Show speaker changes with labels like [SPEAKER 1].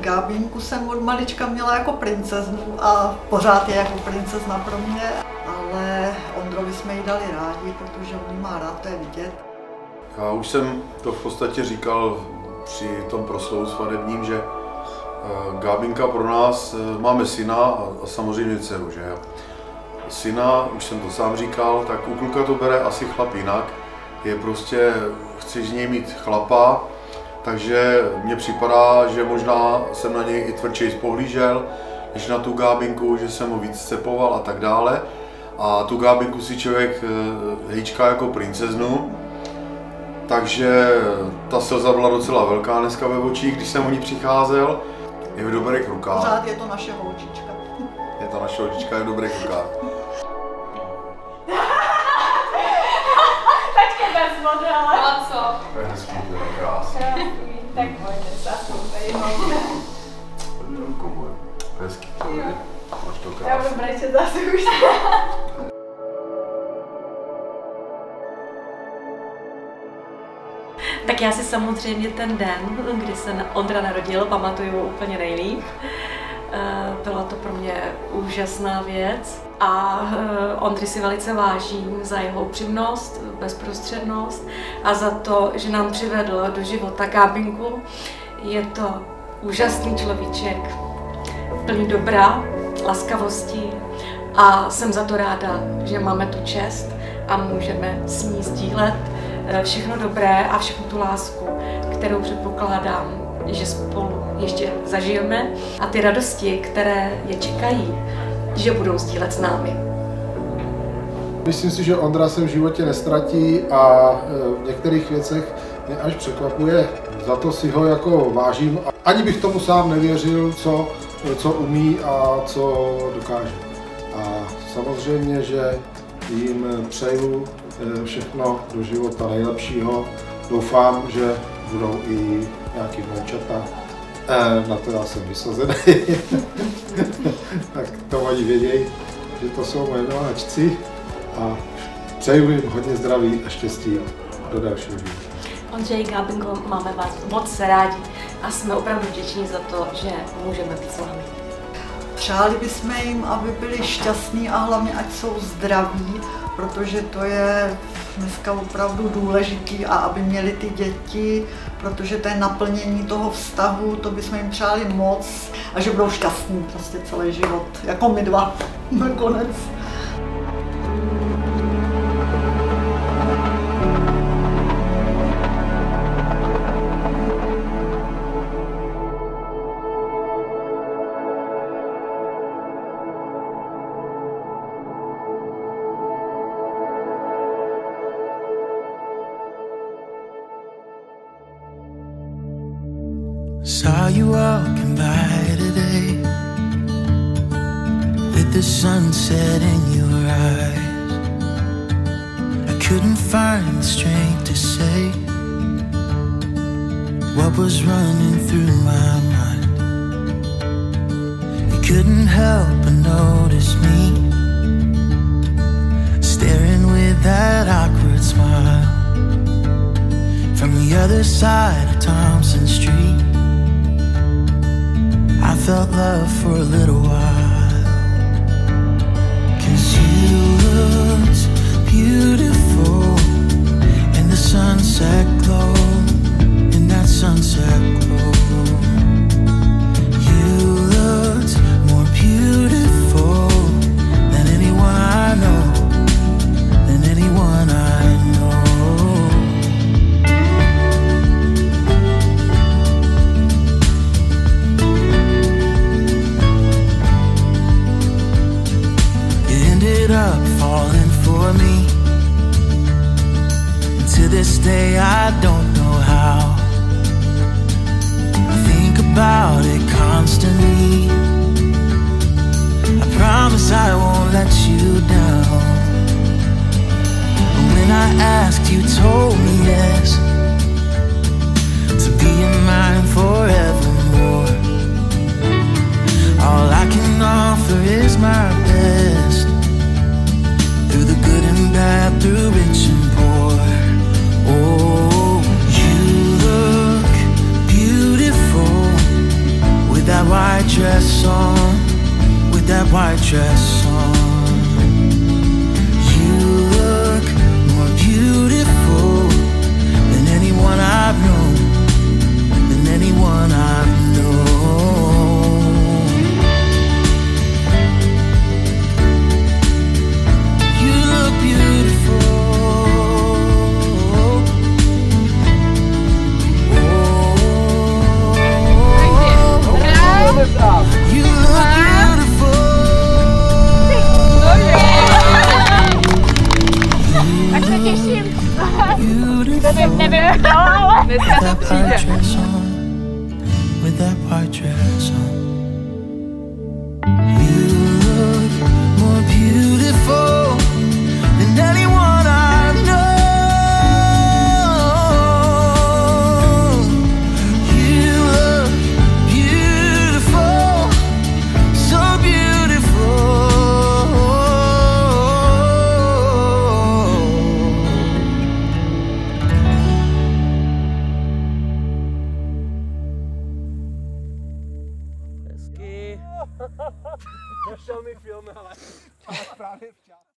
[SPEAKER 1] Gábinku jsem od malička měla jako princeznu a pořád je jako princezna pro mě, ale Ondrovi jsme ji dali rádi, protože on má rád, to je vidět.
[SPEAKER 2] Já už jsem to v podstatě říkal při tom proslovu svatebním, že eh, Gábinka pro nás, eh, máme syna a samozřejmě dceru, že Syna, už jsem to sám říkal, tak u kluka to bere asi chlap jinak. Je prostě, chceš z něj mít chlapa, takže mně připadá, že možná jsem na něj i tvrdšej spohlížel, než na tu Gábinku, že jsem ho víc cepoval a tak dále. A tu Gábinku si člověk eh, hejčká jako princeznu, takže ta slza byla docela velká dneska ve očích, když jsem o ní přicházel. Je v dobrých rukách.
[SPEAKER 1] Pořád je to naše holčička.
[SPEAKER 2] Je to naše holčička, je v dobrých rukách.
[SPEAKER 3] Tačka bez vody, ale...
[SPEAKER 4] No a co?
[SPEAKER 2] To je to je krásný.
[SPEAKER 3] Tak pojďte, zaslouchej ho.
[SPEAKER 2] Ruku moje. Hezký. Máš to
[SPEAKER 3] Já
[SPEAKER 2] krásný.
[SPEAKER 3] budu brečet zase už.
[SPEAKER 5] Tak já si samozřejmě ten den, kdy se Ondra narodil, pamatuju úplně nejlíp. Eh, Byla to pro mě úžasná věc a eh, Ondry si velice vážím za jeho upřímnost, bezprostřednost a za to, že nám přivedl do života Gábinku. Je to úžasný človíček, plný dobra, laskavosti a jsem za to ráda, že máme tu čest a můžeme s ní sdílet eh, všechno dobré a všechnu tu lásku, kterou předpokládám, že spolu ještě zažijeme a ty radosti, které je čekají, že budou sdílet s námi.
[SPEAKER 6] Myslím si, že Ondra se v životě nestratí a e, v některých věcech mě až překvapuje. Za to si ho jako vážím. Ani bych tomu sám nevěřil, co, co umí a co dokáže. A samozřejmě, že jim přeju e, všechno do života nejlepšího. Doufám, že budou i nějaký vnoučata. E, Na to já jsem vysazený. to oni vědějí, že to jsou moje miláčci a přeju jim hodně zdraví a štěstí do dalšího života.
[SPEAKER 5] Ondřej Gábinko, máme vás moc rádi a jsme opravdu vděční za to, že můžeme být s vámi.
[SPEAKER 1] Přáli bychom jim, aby byli šťastní a hlavně ať jsou zdraví, protože to je dneska opravdu důležitý a aby měli ty děti, protože to je naplnění toho vztahu, to bychom jim přáli moc a že budou šťastní prostě celý život, jako my dva nakonec.
[SPEAKER 7] Saw you walking by today With the sunset in your eyes. I couldn't find the strength to say What was running through my mind. You couldn't help but notice me Staring with that awkward smile From the other side of Thompson Street love for a little while. Cause you looked beautiful in the sunset glow, day I don't know how. I think about it constantly. I promise I won't let you down. But when I asked, you told me yes to be in mine forevermore. All I can offer is my best through the good and bad, through rich and poor. Oh, white dress on, with that white dress on. You look more beautiful than anyone I've known.
[SPEAKER 3] With
[SPEAKER 7] that white dress on. With that white dress on. You
[SPEAKER 4] to se mi filmele. Ale
[SPEAKER 6] právě včas.